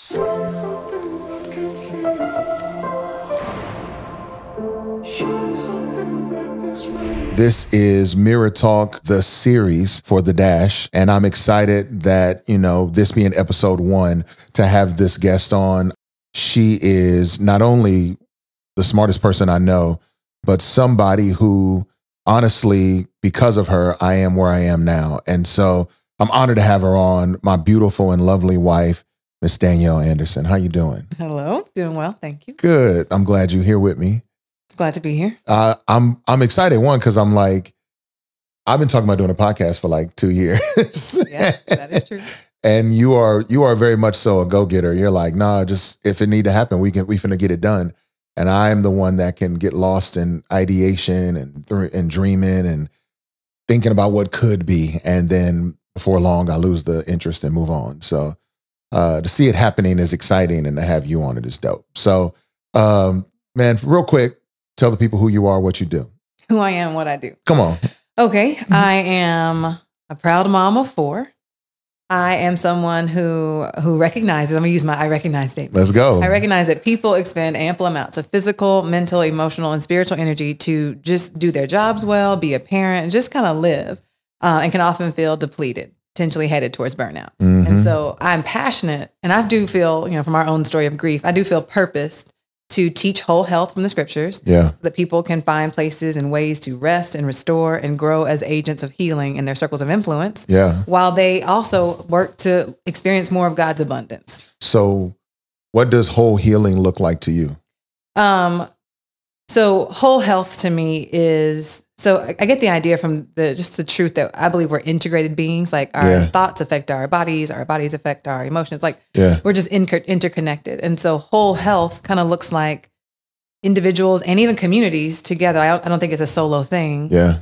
Say something that can real. This is Mirror Talk, the series for The Dash. And I'm excited that, you know, this being episode one, to have this guest on. She is not only the smartest person I know, but somebody who honestly, because of her, I am where I am now. And so I'm honored to have her on, my beautiful and lovely wife, Miss Danielle Anderson. How you doing? Hello, doing well, thank you. Good. I'm glad you're here with me. Glad to be here. Uh, I'm I'm excited. One, because I'm like, I've been talking about doing a podcast for like two years. Yes, that is true. and you are you are very much so a go getter. You're like, nah, just if it need to happen, we can we finna get it done. And I'm the one that can get lost in ideation and thr- and dreaming and thinking about what could be, and then before long, I lose the interest and move on. So uh, to see it happening is exciting, and to have you on it is dope. So, um, man, real quick, tell the people who you are, what you do. Who I am, what I do. Come on. Okay, Mm-hmm. I am a proud mom of four. I am someone who who recognizes. I'm gonna use my I recognize statement. Let's go. I recognize that people expend ample amounts of physical, mental, emotional, and spiritual energy to just do their jobs well, be a parent, and just kind of live, uh, and can often feel depleted, potentially headed towards burnout. Mhm. And so I'm passionate, and I do feel, you know, from our own story of grief, I do feel purposed to teach whole health from the scriptures yeah. so that people can find places and ways to rest and restore and grow as agents of healing in their circles of influence, Yeah. while they also work to experience more of God's abundance. So, what does whole healing look like to you? Um, so whole health to me is so I get the idea from the just the truth that I believe we're integrated beings. Like our Yeah. thoughts affect our bodies, our bodies affect our emotions. Like Yeah. we're just inter- interconnected, and so whole health kind of looks like individuals and even communities together. I don't, I don't think it's a solo thing. Yeah.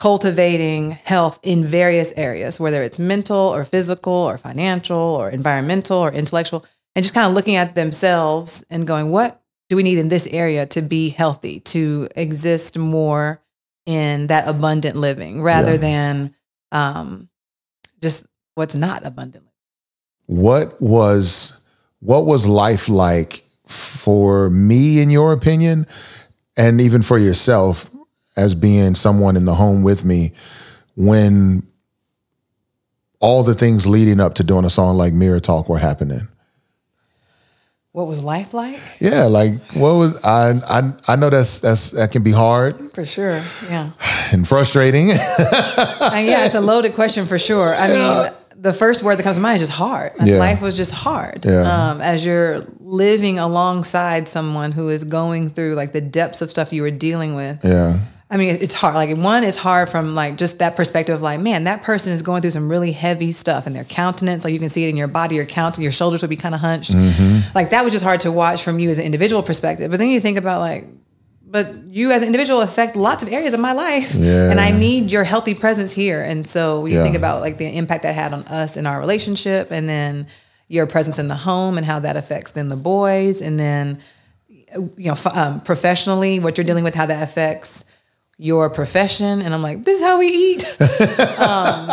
Cultivating health in various areas, whether it's mental or physical or financial or environmental or intellectual, and just kind of looking at themselves and going, what do we need in this area to be healthy, to exist more in that abundant living rather Yeah. than um, just what's not abundant? What was what was life like for me in your opinion and even for yourself as being someone in the home with me when all the things leading up to doing a song like Mirror Talk were happening? What was life like? Yeah, like what was I I I know that's that's that can be hard For sure. Yeah. and frustrating. And yeah, it's a loaded question for sure. I mean, the first word that comes to mind is just hard. Like, Yeah. Life was just hard. Yeah. Um, as you're living alongside someone who is going through like the depths of stuff you were dealing with. yeah. I mean, it's hard. Like one, it's hard from like just that perspective of like, man, that person is going through some really heavy stuff in their countenance. Like you can see it in your body, your countenance, your shoulders would be kind of hunched. Mm-hmm. Like that was just hard to watch from you as an individual perspective. But then you think about like, but you as an individual affect lots of areas of my life. Yeah. And I need your healthy presence here. And so you Yeah. think about like the impact that had on us in our relationship and then your presence in the home and how that affects then the boys and then you know um, professionally what you're dealing with how that affects your profession and i'm like this is how we eat um,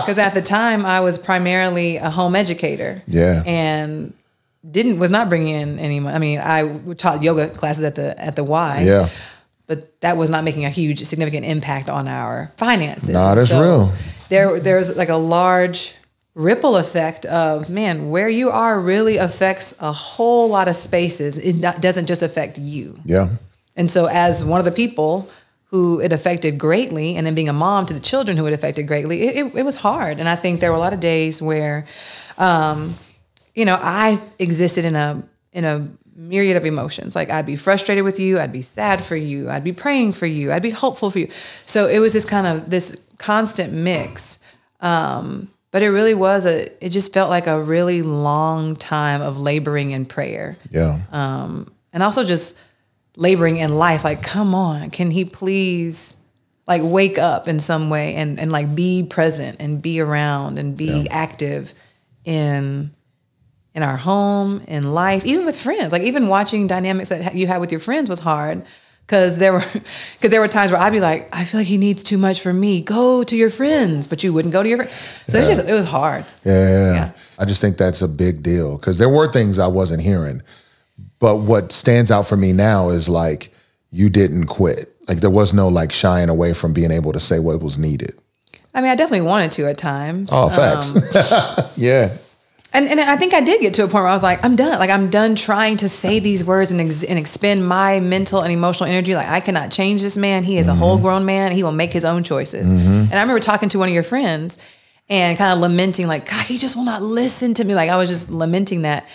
because at the time i was primarily a home educator Yeah. and didn't was not bringing in any money i mean i taught yoga classes at the at the y Yeah. but that was not making a huge significant impact on our finances. Nah, And that's real. There there's like a large ripple effect of man, where you are really affects a whole lot of spaces. It not, doesn't just affect you. Yeah. And so as one of the people who it affected greatly, and then being a mom to the children who it affected greatly, it, it, it was hard. And I think there were a lot of days where, um, you know, I existed in a in a myriad of emotions. Like I'd be frustrated with you, I'd be sad for you, I'd be praying for you, I'd be hopeful for you. So it was this kind of this constant mix. Um, but it really was a. It just felt like a really long time of laboring in prayer Yeah. Um, and also just laboring in life like come on can he please like wake up in some way and and like be present and be around and be active in in our home in life even with friends like even watching dynamics that you had with your friends was hard Because there were, because there were times where I'd be like, I feel like he needs too much from me. Go to your friends, but you wouldn't go to your friends. So it's just, it was hard. Yeah. Yeah. I just think that's a big deal because there were things I wasn't hearing. But what stands out for me now is like, you didn't quit. Like, there was no like shying away from being able to say what was needed. I mean, I definitely wanted to at times. Oh, facts. Um, yeah. And, and I think I did get to a point where I was like, I'm done. Like, I'm done trying to say these words and, ex- and expend my mental and emotional energy. Like, I cannot change this man. He is a mm-hmm. whole grown man. He will make his own choices. Mm-hmm. And I remember talking to one of your friends and kind of lamenting, like, God, he just will not listen to me. Like, I was just lamenting that.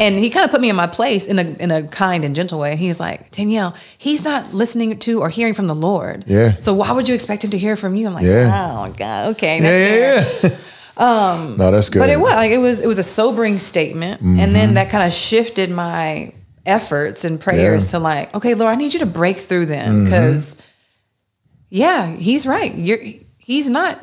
And he kind of put me in my place in a, in a kind and gentle way. And he's like, Danielle, he's not listening to or hearing from the Lord. Yeah. So why would you expect him to hear from you? I'm like, Yeah. oh, God, okay. That's fair. Yeah. Yeah. Um, no, that's good. But it was like it was it was a sobering statement, and Mm-hmm. then that kind of shifted my efforts and prayers Yeah. to like, okay, Lord, I need you to break through them Mm-hmm. because, yeah, he's right. You're he's not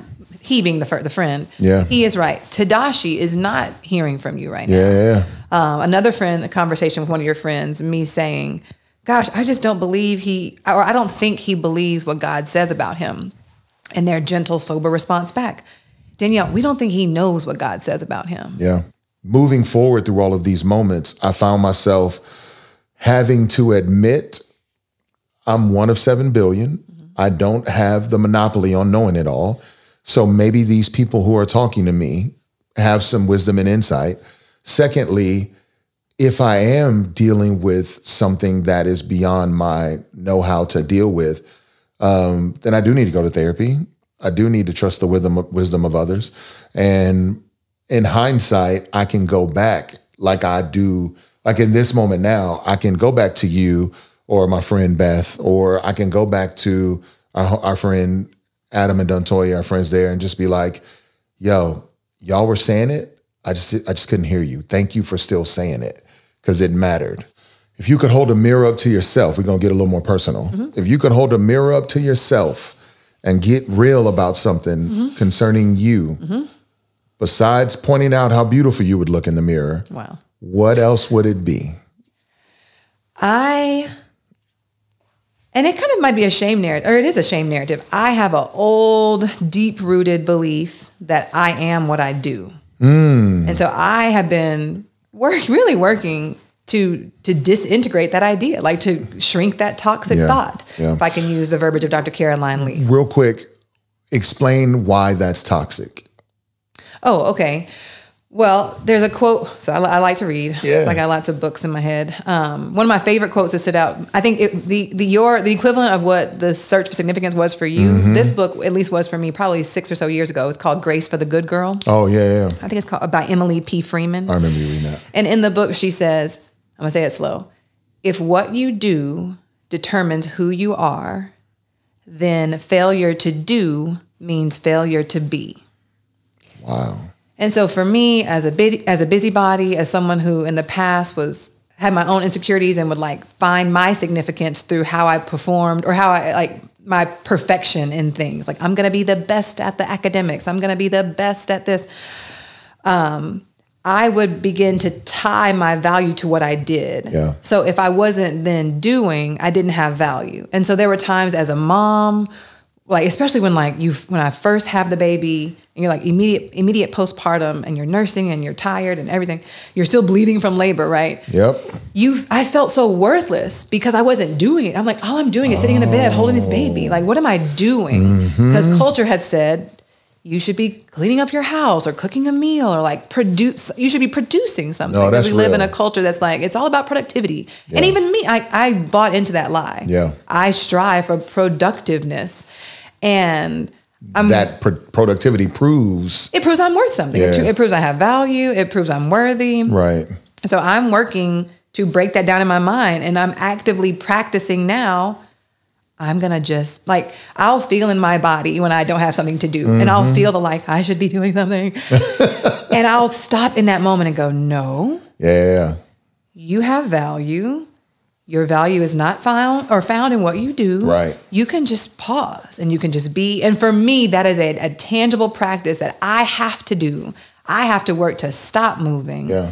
he being the the friend. Yeah. he is right. Tedashii is not hearing from you right now. Yeah. Yeah. Um, another friend, a conversation with one of your friends, me saying, "Gosh, I just don't believe he, or I don't think he believes what God says about him." And their gentle, sober response back, Danielle, we don't think he knows what God says about him. Yeah. Moving forward through all of these moments, I found myself having to admit I'm one of 7 billion. I don't have the monopoly on knowing it all. So maybe these people who are talking to me have some wisdom and insight. Secondly, if I am dealing with something that is beyond my know how to deal with, um, then I do need to go to therapy. I do need to trust the wisdom wisdom of others. And in hindsight, I can go back like I do, like in this moment now, I can go back to you or my friend Beth, or I can go back to our, our friend Adam and Dontoya, our friends there, and just be like, yo, y'all were saying it. I just I just couldn't hear you. Thank you for still saying it because it mattered. If you could hold a mirror up to yourself, we're gonna get a little more personal. Mm-hmm. If you could hold a mirror up to yourself and get real about something mm-hmm. concerning you, mm-hmm. besides pointing out how beautiful you would look in the mirror, Wow. what else would it be? I, and it kind of might be a shame narrative, or it is a shame narrative. I have an old, deep rooted belief that I am what I do. Hmm. And so I have been work, really working to to disintegrate that idea, like to shrink that toxic Yeah, thought, yeah. if I can use the verbiage of Dr. Caroline Leaf. Real quick, explain why that's toxic. Oh, okay. Well, there's a quote. So I, I like to read. Yeah. So I got lots of books in my head. Um, one of my favorite quotes that stood out. I think it, the the your the equivalent of what the search for significance was for you. Mm-hmm. This book, at least, was for me probably six or so years ago. It's called Grace for the Good Girl. Oh yeah, yeah. I think it's called by Emily P. Freeman. I remember you reading that. And in the book, she says, I'm gonna say it slow. If what you do determines who you are, then failure to do means failure to be. Wow. And so for me, as a bit, as a busybody, as someone who in the past was had my own insecurities and would like find my significance through how I performed or how I like my perfection in things. Like I'm gonna be the best at the academics. I'm gonna be the best at this. Um, I would begin to tie my value to what I did. Yeah. So if I wasn't then doing, I didn't have value. And so there were times as a mom, like especially when like you when I first have the baby and you're like immediate immediate postpartum and you're nursing and you're tired and everything, you're still bleeding from labor, right? Yep. You I felt so worthless because I wasn't doing it. I'm like, all I'm doing is sitting in the bed holding this baby. Like, what am I doing? Mm-hmm. Because culture had said you should be cleaning up your house or cooking a meal or like produce you should be producing something. No, that's we live in a culture that's like it's all about productivity. And even me, I, I bought into that lie. Yeah. I strive for productiveness. And I'm that pr- productivity proves it proves I'm worth something. It, Yeah. it proves I have value. It proves I'm worthy. right. And so I'm working to break that down in my mind and I'm actively practicing now. I'm gonna just like I'll feel in my body when I don't have something to do. And I'll mm-hmm. feel the like I should be doing something. and I'll stop in that moment and go, No, yeah. you have value. Your value is not found or found in what you do. Right. You can just pause and you can just be. And for me, that is a, a tangible practice that I have to do. I have to work to stop moving Yeah.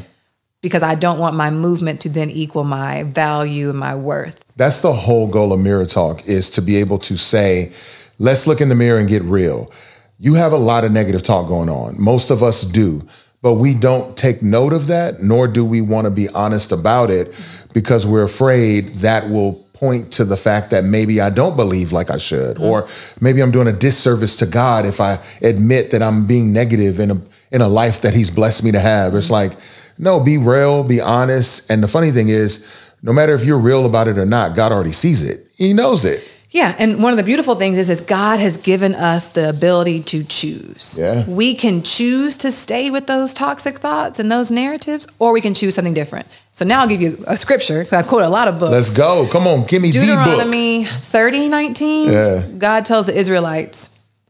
because I don't want my movement to then equal my value and my worth. That's the whole goal of Mirror Talk is to be able to say, let's look in the mirror and get real. You have a lot of negative talk going on. Most of us do, but we don't take note of that, nor do we want to be honest about it because we're afraid that will point to the fact that maybe I don't believe like I should, or mm-hmm. maybe I'm doing a disservice to God if I admit that I'm being negative in a in a life that He's blessed me to have. It's mm-hmm. like, no, be real, be honest. And the funny thing is, no matter if you're real about it or not, God already sees it. He knows it. Yeah, and one of the beautiful things is, is God has given us the ability to choose. Yeah. We can choose to stay with those toxic thoughts and those narratives, or we can choose something different. So now I'll give you a scripture, because I quote a lot of books. Let's go. Come on, give me the book. Deuteronomy 30, 19. Yeah. God tells the Israelites,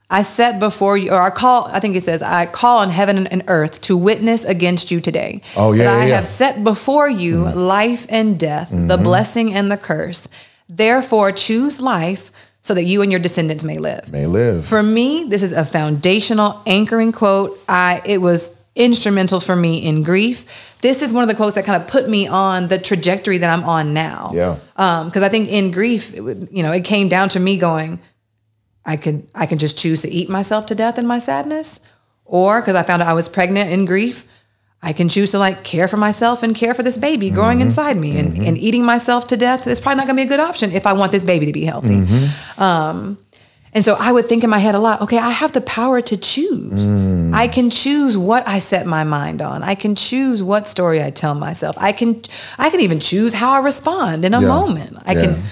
I set before you, or I call, I think it says, I call on heaven and earth to witness against you today. Oh, yeah, That yeah, I yeah. have set before you mm-hmm. life and death, the mm-hmm. blessing and the curse. Therefore, choose life so that you and your descendants may live. May live. For me, this is a foundational anchoring quote. I it was instrumental for me in grief. This is one of the quotes that kind of put me on the trajectory that I'm on now. Yeah. Um, because I think in grief, it you know, it came down to me going, I could I can just choose to eat myself to death in my sadness, or because I found out I was pregnant in grief, I can choose to like care for myself and care for this baby growing mm-hmm. inside me, and, mm-hmm. and eating myself to death is probably not going to be a good option if I want this baby to be healthy. Mm-hmm. Um, and so I would think in my head a lot, okay, I have the power to choose. Mm. I can choose what I set my mind on. I can choose what story I tell myself. I can I can even choose how I respond in a Yeah. moment. I Yeah. can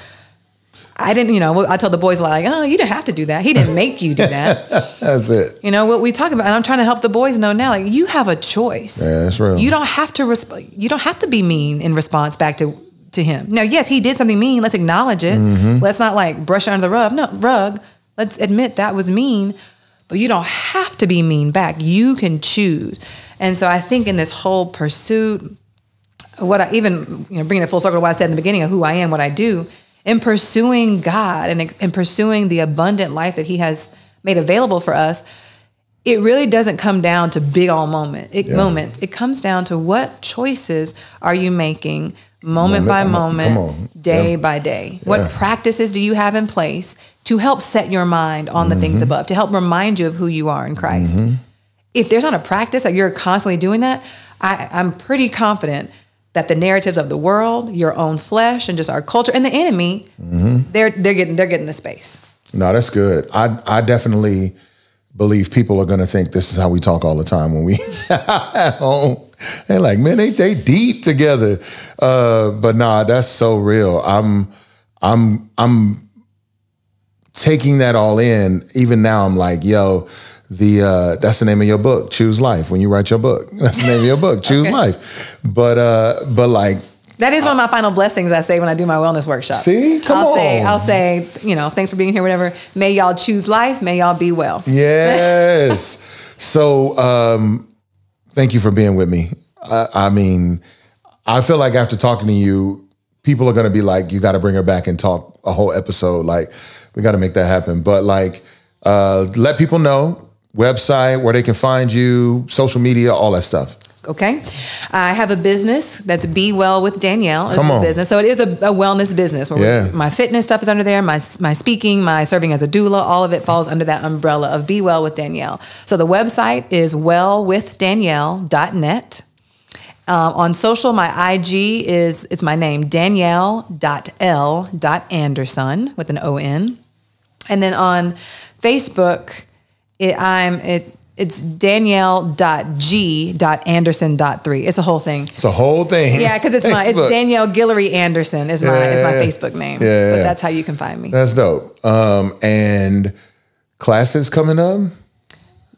I didn't, you know, I told the boys like, oh, you didn't have to do that. He didn't make you do that. That's it. you know, what we talk about, and I'm trying to help the boys know now, like you have a choice. Yeah, that's real. You don't have to resp- you don't have to be mean in response back to to him. Now, yes, he did something mean. Let's acknowledge it. Mm-hmm. Let's not like brush under the rug. No, rug. Let's admit that was mean, but you don't have to be mean back. You can choose. And so I think in this whole pursuit, what I even you know bringing it full circle to what I said in the beginning of who I am, what I do, in pursuing God and in pursuing the abundant life that He has made available for us, it really doesn't come down to big all moment it, Yeah. moments. It comes down to what choices are you making moment, Moment by moment, day Yeah. by day. Yeah. What practices do you have in place to help set your mind on the Mm-hmm. things above, to help remind you of who you are in Christ? If there's not a practice that you're constantly doing that, I, I'm pretty confident that the narratives of the world, your own flesh, and just our culture and the enemy, Mm-hmm. they're they're getting they're getting the space. No, that's good. I I definitely believe people are gonna think this is how we talk all the time when we at home. They're like, man, they they deep together. Uh, but nah, that's so real. I'm I'm I'm taking that all in. Even now, I'm like, yo, the uh, that's the name of your book, Choose Life. When you write your book, that's the name of your book, Choose Okay. Life. But uh, but like That is one of my final blessings I say when I do my wellness workshops. See? Come I'll say. I'll say, you know, thanks for being here, whatever. May y'all choose life. May y'all be well. Yes. so, um, thank you for being with me. I, I mean, I feel like after talking to you, people are going to be like, you got to bring her back and talk a whole episode. Like, we got to make that happen. But, like, uh, let people know website, where they can find you, social media, all that stuff. Okay. I have a business that's Be Well with Danielle. It's Come a on. business. So it is a, a wellness business. Where Yeah. my fitness stuff is under there. My, my speaking, my serving as a doula, all of it falls under that umbrella of Be Well with Danielle. So the website is wellwithdanielle.net. Um, on social, my IG is it's my name, Danielle.l.anderson with an O N. And then on Facebook, it, I'm it it's Danielle.g.anderson.3. It's a whole thing. It's a whole thing. Yeah, because it's my it's Danielle Guillory Anderson is my is my Facebook name. Yeah, But yeah. that's how you can find me. That's dope. Um, and classes coming up.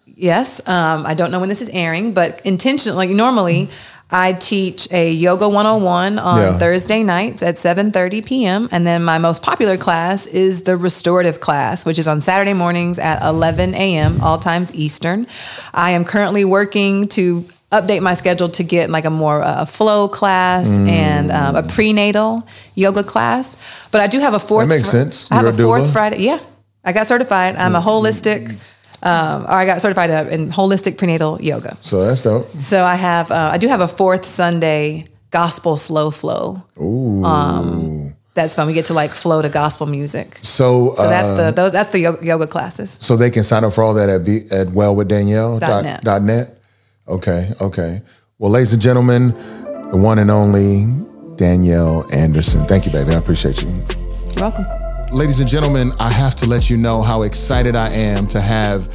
Yes. Um, I don't know when this is airing, but intentionally, normally I teach a yoga 101 on Yeah. Thursday nights at 7:30 p.m. and then my most popular class is the restorative class, which is on Saturday mornings at 11 a.m. all times Eastern. I am currently working to update my schedule to get like a more uh, flow class and um, a prenatal yoga class. But I do have a fourth. That makes sense. I have a a fourth? Friday. Yeah, I got certified. I'm a holistic Um, or I got certified in holistic prenatal yoga. So that's dope. So I have, uh, I do have a fourth Sunday gospel slow flow. Ooh. That's fun. We get to like flow to gospel music. so So that's uh, the those that's the yo- yoga classes. so they can sign up for all that at, B, at wellwithdanielle Dot net. dot net. Okay, okay. Well, ladies and gentlemen, the one and only Danielle Anderson. Thank you, baby. I appreciate you. You're welcome. Ladies and gentlemen, I have to let you know how excited I am to have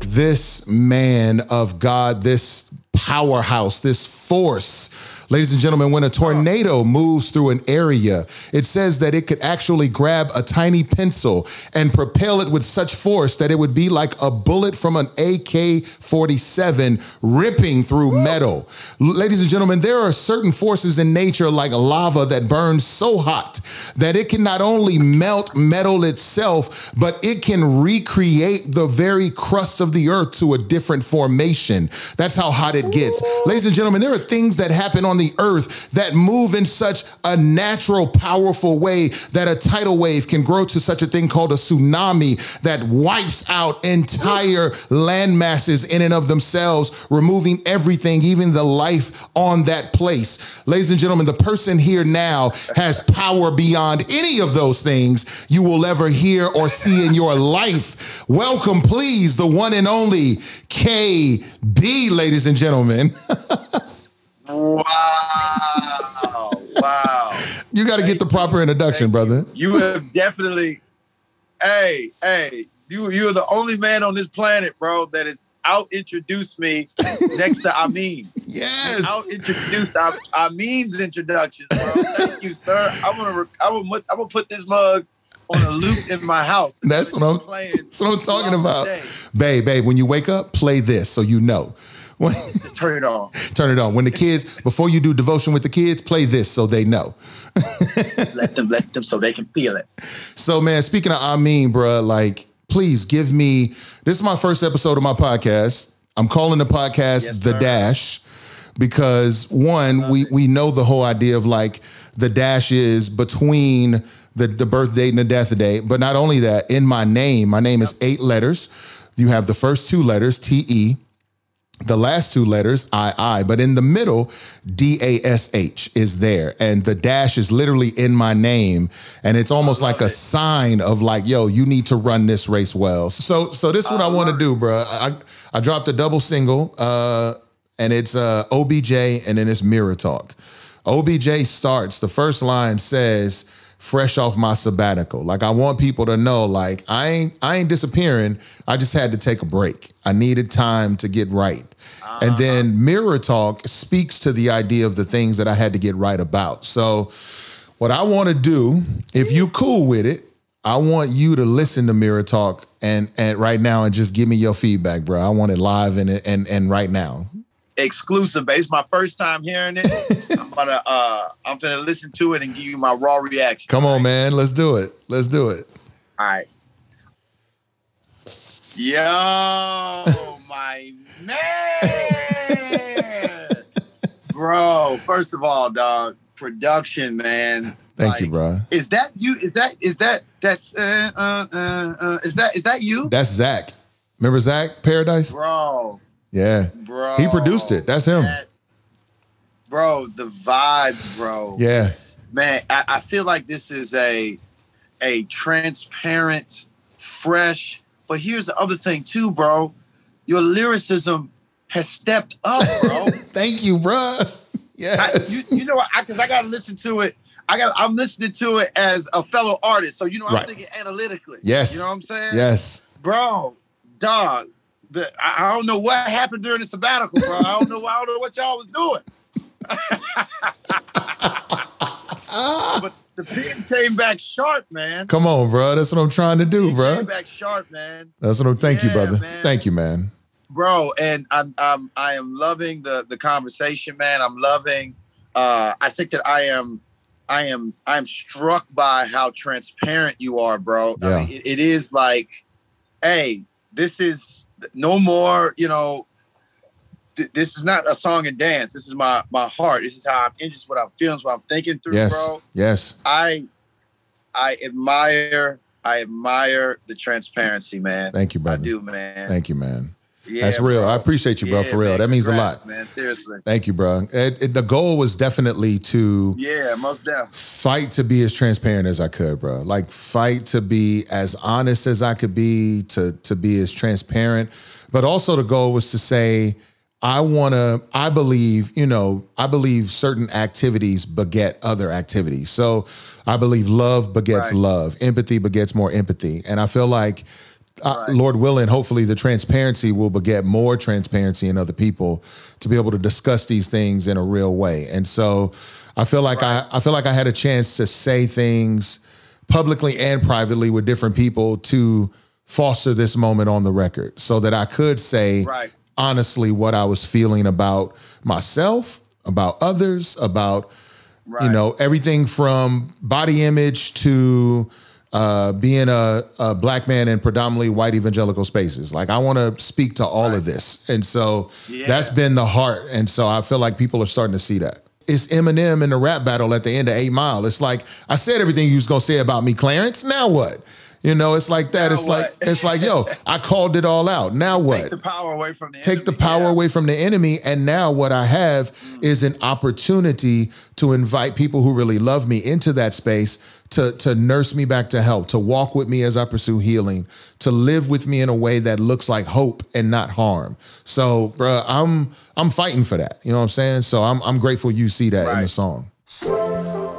this man of God, this powerhouse, this force. Ladies and gentlemen, when a tornado moves through an area, it says that it could actually grab a tiny pencil and propel it with such force that it would be like a bullet from an AK 47 ripping through metal. Ladies and gentlemen, there are certain forces in nature like lava that burns so hot that it can not only melt metal itself, but it can recreate the very crust of the earth to a different formation. That's how hot it gets. Ladies and gentlemen, there are things that happen on the earth that move in such a natural, powerful way that a tidal wave can grow to such a thing called a tsunami that wipes out entire land masses in and of themselves, removing everything, even the life on that place. Ladies and gentlemen, the person here now has power beyond any of those things you will ever hear or see in your life. Welcome, please, the one and only KB, ladies and gentlemen. Wow. wow. You got to get the proper introduction, brother. You have definitely hey, hey, you you're the only man on this planet, bro, that has out introduced me next to Amin. Yes, out introduced Amin's introduction, bro. Thank you, sir. I'm gonna I'm gonna I'm gonna put this mug on a loop in my house. That's what I'm- playing. That's what I'm talking about. Babe, babe, when you wake up, play this so you know. When- Turn it on. Turn it on. When the kids, before you do devotion with the kids, play this so they know. Let them let them so they can feel it. So, man, speaking of I mean, bruh, like, please give me. This is my first episode of my podcast. I'm calling the podcast Yes, The sir. Dash because one, we we know the whole idea of like the dash is between the the birth date and the death date. But not only that, in my name, my name is eight letters. You have the first two letters, T E. The last two letters, I, I, but in the middle, D A S H is there. And the dash is literally in my name. And it's almost like a sign of like, yo, you need to run this race well. So, so this is what I, want to do, bro. I, I dropped a double single, uh, and it's uh, OBJ and then it's Mirror Talk. OBJ starts, the first line says, fresh off my sabbatical. Like I want people to know, like, I ain't I ain't disappearing. I just had to take a break. I needed time to get right. And uh-huh. then Mirror Talk speaks to the idea of the things that I had to get right about. So what I want to do, if you cool with it, I want you to listen to Mirror Talk and and right now and just give me your feedback, bro. I want it live and and and right now. Exclusive. It's my first time hearing it. I'm gonna uh I'm gonna listen to it and give you my raw reaction. Come on, man. Let's do it. Let's do it. All right. Yo, my man. Bro, first of all, dog, production, man. Thank you, bro. Is that you? Is that is that that's uh uh uh, uh is that is that you? That's Zach. Remember Zach Paradise? Bro, Yeah. bro. He produced it. That's him. That- bro, the vibes, bro. Yeah. man, I, I feel like this is a a transparent, fresh. But here's the other thing too, bro. Your lyricism has stepped up, bro. Thank you, bro. I, Yes. you, you know what? Because I, got to listen to it. I got. I'm listening to it as a fellow artist, so you know I'm Right. thinking analytically. Yes. You know what I'm saying? yes. bro, dog. The, I, don't know what happened during the sabbatical, bro. I don't know. I don't know what y'all was doing. but the pen came back sharp, man. Come on, bro. That's what I'm trying to do, bro. Came back sharp, man. That's what I'm. Thank you, brother. man. Thank you, man. bro and i'm, I'm i am loving the the conversation man i'm loving uh i think that i am i am i'm struck by how transparent you are bro Yeah. I mean, it, it is like hey this is no more you know th- this is not a song and dance this is my my heart this is how i'm interested what i'm feeling what i'm thinking through Yes. bro Yes. I I admire I admire the transparency, man. Thank you, brother. I do, man. Thank you, man. Yeah, That's real. bro. I appreciate you, bro. Yeah, for real, man, that means a lot. man. Seriously. Thank you, bro. It- it- the goal was definitely to Yeah, most definitely. fight to be as transparent as I could, bro. Like fight to be as honest as I could be, to to be as transparent. But also the goal was to say, I wanna, I believe, you know, I believe certain activities beget other activities. So I believe love begets Right. love, empathy begets more empathy. And I feel like uh, Lord willing, hopefully the transparency will beget more transparency in other people to be able to discuss these things in a real way. And so I feel like I, I feel like I had a chance to say things publicly and privately with different people to foster this moment on the record so that I could say Right. honestly what I was feeling about myself, about others, about Right. you know everything from body image to uh, being a, a black man in predominantly white evangelical spaces. Like i want to speak to all of this. And so Yeah. that's been the heart. And so i feel like people are starting to see that. It's eminem in the rap battle at the end of eight mile. It's like i said everything you was going to say about me clarence. Now what you know it's like that Now it's like it's like yo i called it all out now what Take the power away from the take the enemy. power Yeah. away from the enemy. And now what I have mm. is an opportunity to invite people who really love me into that space to, to nurse me back to health, to walk with me as I pursue healing, to live with me in a way that looks like hope and not harm. So, bruh, I'm I'm fighting for that. You know what I'm saying? So I'm I'm grateful you see that in the Right. song.